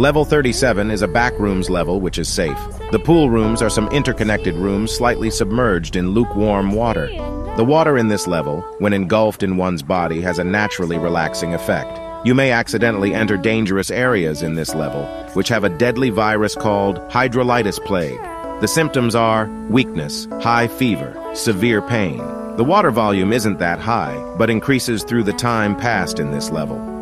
Level 37 is a backrooms level which is safe. The pool rooms are some interconnected rooms slightly submerged in lukewarm water. The water in this level, when engulfed in one's body, has a naturally relaxing effect. You may accidentally enter dangerous areas in this level, which have a deadly virus called hydrolitis plague. The symptoms are weakness, high fever, severe pain. The water volume isn't that high, but increases through the time passed in this level.